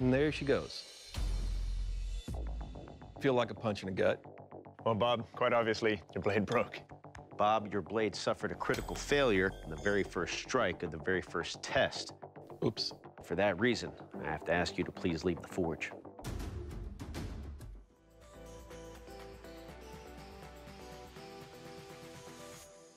And there she goes. Feel like a punch in the gut. Well, Bob, quite obviously, your blade broke. Bob, your blade suffered a critical failure in the very first strike of the very first test. Oops. For that reason, I have to ask you to please leave the forge.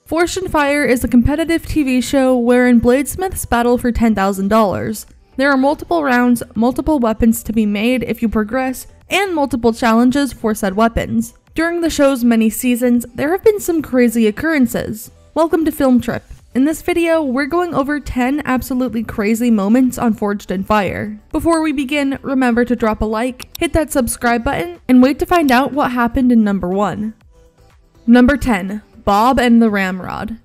Forged in Fire is a competitive TV show wherein bladesmiths battle for $10,000. There are multiple rounds, multiple weapons to be made if you progress, and multiple challenges for said weapons. During the show's many seasons, there have been some crazy occurrences. Welcome to Film Trip. In this video, we're going over 10 absolutely crazy moments on Forged in Fire. Before we begin, remember to drop a like, hit that subscribe button, and wait to find out what happened in number 1. Number 10. Bob and the Ramrod.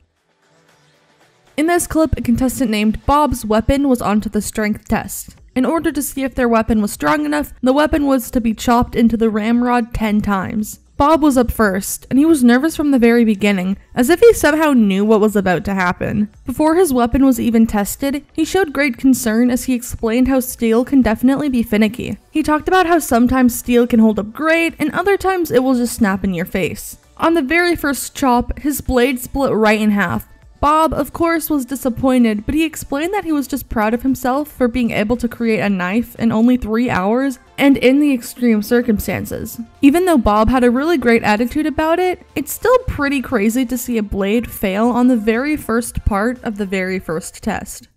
In this clip, a contestant named Bob's weapon was onto the strength test. In order to see if their weapon was strong enough, the weapon was to be chopped into the ramrod 10 times. Bob was up first, and he was nervous from the very beginning, as if he somehow knew what was about to happen. Before his weapon was even tested, he showed great concern as he explained how steel can definitely be finicky. He talked about how sometimes steel can hold up great, and other times it will just snap in your face. On the very first chop, his blade split right in half. Bob, of course, was disappointed, but he explained that he was just proud of himself for being able to create a knife in only three hours and in the extreme circumstances. Even though Bob had a really great attitude about it, it's still pretty crazy to see a blade fail on the very first part of the very first test.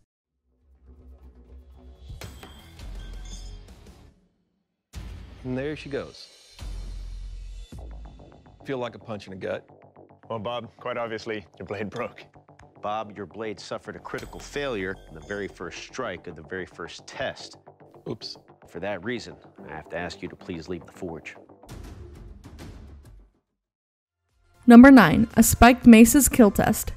And there she goes. Feel like a punch in the gut. Well, Bob, quite obviously, your blade broke. Bob, your blade suffered a critical failure in the very first strike of the very first test. Oops. For that reason, I have to ask you to please leave the forge. Number 9. A spiked mace's kill test.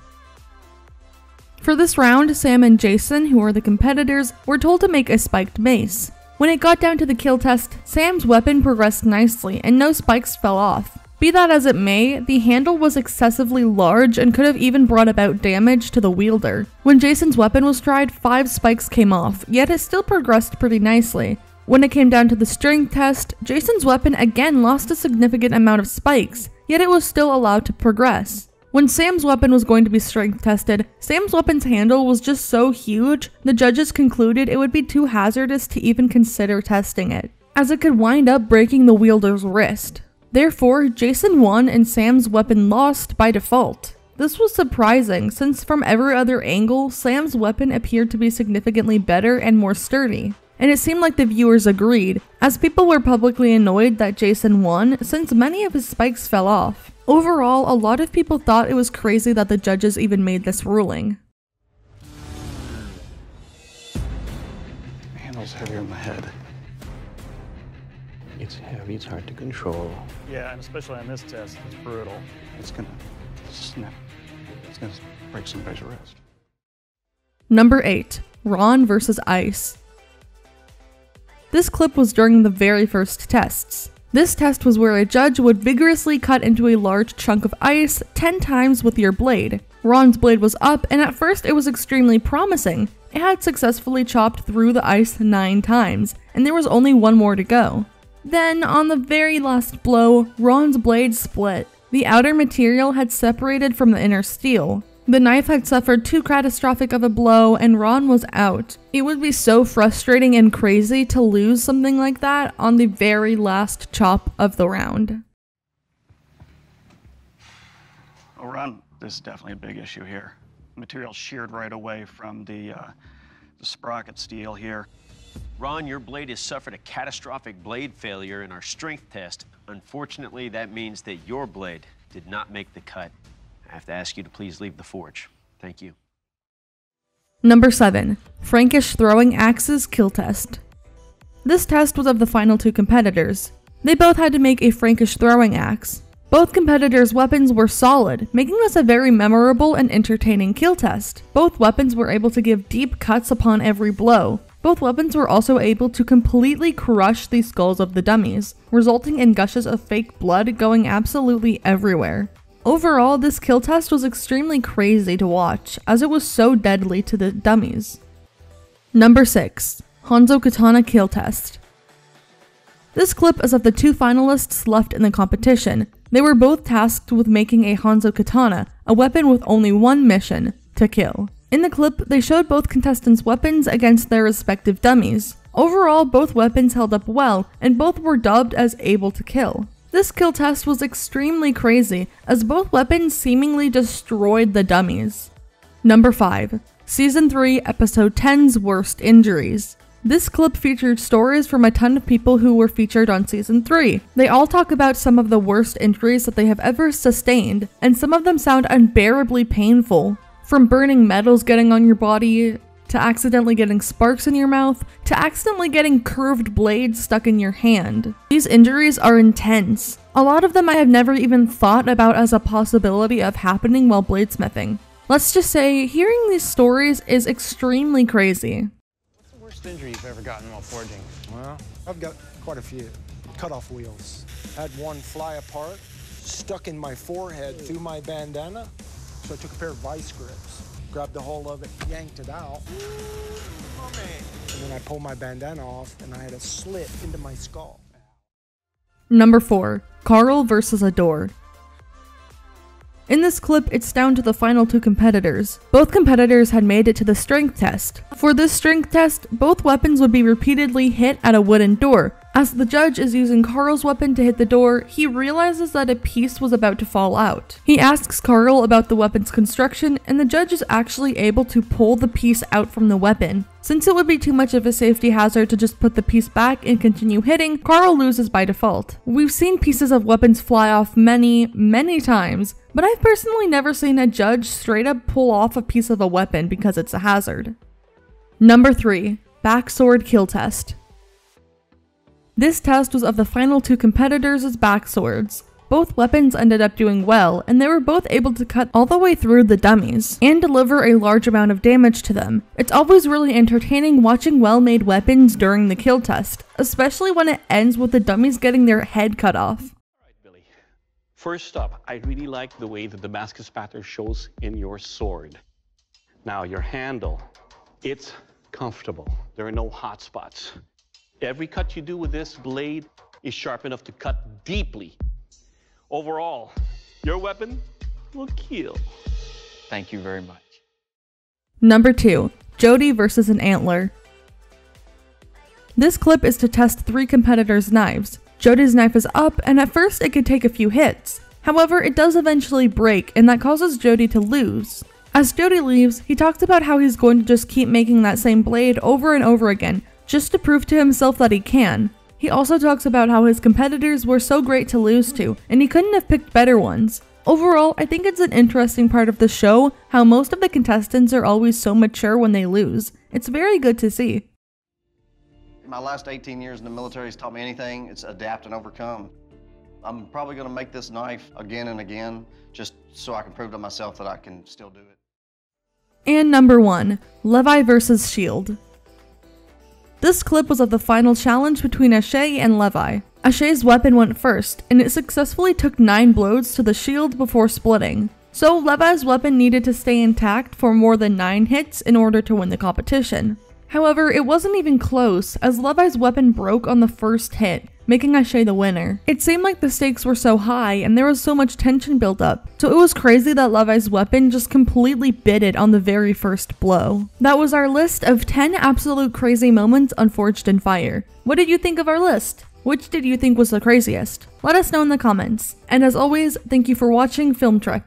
For this round, Sam and Jason, who are the competitors, were told to make a spiked mace. When it got down to the kill test, Sam's weapon progressed nicely and no spikes fell off. Be that as it may, the handle was excessively large and could have even brought about damage to the wielder. When Jason's weapon was tried, five spikes came off, yet it still progressed pretty nicely. When it came down to the strength test, Jason's weapon again lost a significant amount of spikes, yet it was still allowed to progress. When Sam's weapon was going to be strength tested, Sam's weapon's handle was just so huge, the judges concluded it would be too hazardous to even consider testing it, as it could wind up breaking the wielder's wrist. Therefore, Jason won and Sam's weapon lost by default. This was surprising since from every other angle, Sam's weapon appeared to be significantly better and more sturdy. And it seemed like the viewers agreed, as people were publicly annoyed that Jason won since many of his spikes fell off. Overall, a lot of people thought it was crazy that the judges even made this ruling. Handle's heavier in my head. It's heavy, it's hard to control. Yeah, and especially on this test, it's brutal. It's gonna snap. It's gonna break somebody's wrist. Number 8. Ron versus Ice. This clip was during the very first tests. This test was where a judge would vigorously cut into a large chunk of ice 10 times with your blade. Ron's blade was up, and at first it was extremely promising. It had successfully chopped through the ice 9 times, and there was only one more to go. Then, on the very last blow, Ron's blade split. The outer material had separated from the inner steel. The knife had suffered too catastrophic of a blow, and Ron was out. It would be so frustrating and crazy to lose something like that on the very last chop of the round. Oh, Ron, this is definitely a big issue here. Material sheared right away from the, uh, the sprocket steel here. Ron, your blade has suffered a catastrophic blade failure in our strength test. Unfortunately, that means that your blade did not make the cut. I have to ask you to please leave the forge. Thank you. Number 7. Frankish Throwing Axes Kill Test. This test was of the final two competitors. They both had to make a Frankish throwing axe. Both competitors' weapons were solid, making this a very memorable and entertaining kill test. Both weapons were able to give deep cuts upon every blow. Both weapons were also able to completely crush the skulls of the dummies, resulting in gushes of fake blood going absolutely everywhere. Overall, this kill test was extremely crazy to watch, as it was so deadly to the dummies. Number 6. Hanzo Katana Kill Test. This clip is of the two finalists left in the competition. They were both tasked with making a Hanzo Katana, a weapon with only one mission to kill. In the clip, they showed both contestants' weapons against their respective dummies. Overall, both weapons held up well, and both were dubbed as able to kill. This kill test was extremely crazy, as both weapons seemingly destroyed the dummies. Number 5. Season 3, Episode 10's Worst Injuries. This clip featured stories from a ton of people who were featured on Season 3. They all talk about some of the worst injuries that they have ever sustained, and some of them sound unbearably painful. From burning metals getting on your body, to accidentally getting sparks in your mouth, to accidentally getting curved blades stuck in your hand. These injuries are intense. A lot of them I have never even thought about as a possibility of happening while bladesmithing. Let's just say, hearing these stories is extremely crazy. What's the worst injury you've ever gotten while forging? Well, I've got quite a few. Cut off wheels. Had one fly apart, stuck in my forehead through my bandana. So I took a pair of vice grips, grabbed the whole of it, yanked it out. And then I pulled my bandana off and I had a slit into my skull. Number 4. Carl versus a door. In this clip, it's down to the final two competitors. Both competitors had made it to the strength test. For this strength test, both weapons would be repeatedly hit at a wooden door. As the judge is using Carl's weapon to hit the door, he realizes that a piece was about to fall out. He asks Carl about the weapon's construction, and the judge is actually able to pull the piece out from the weapon. Since it would be too much of a safety hazard to just put the piece back and continue hitting, Carl loses by default. We've seen pieces of weapons fly off many, many times, but I've personally never seen a judge straight up pull off a piece of a weapon because it's a hazard. Number 3. Backsword Kill Test. This test was of the final two competitors' backswords. Both weapons ended up doing well, and they were both able to cut all the way through the dummies and deliver a large amount of damage to them. It's always really entertaining watching well made weapons during the kill test, especially when it ends with the dummies getting their head cut off. Billy. First up, I really like the way the Damascus pattern shows in your sword. Now, your handle, it's comfortable. There are no hot spots. Every cut you do with this blade is sharp enough to cut deeply. Overall, your weapon will kill. Thank you very much. Number 2. Jody versus an antler. This clip is to test three competitors' knives. Jody's knife is up, and at first it could take a few hits. However, it does eventually break, and that causes Jody to lose. As Jody leaves, he talks about how he's going to just keep making that same blade over and over again, just to prove to himself that he can. He also talks about how his competitors were so great to lose to, and he couldn't have picked better ones. Overall, I think it's an interesting part of the show how most of the contestants are always so mature when they lose. It's very good to see. My last 18 years in the military has taught me anything, it's adapt and overcome. I'm probably going to make this knife again and again just so I can prove to myself that I can still do it. And number 1 Levi versus Shield. This clip was of the final challenge between Ashe and Levi. Ashe's weapon went first, and it successfully took 9 blows to the shield before splitting. So Levi's weapon needed to stay intact for more than 9 hits in order to win the competition. However, it wasn't even close, as Levi's weapon broke on the first hit, making Ashe the winner. It seemed like the stakes were so high and there was so much tension built up, so it was crazy that Levi's weapon just completely bit it on the very first blow. That was our list of 10 absolute crazy moments on Forged in Fire. What did you think of our list? Which did you think was the craziest? Let us know in the comments. And as always, thank you for watching Film Trip.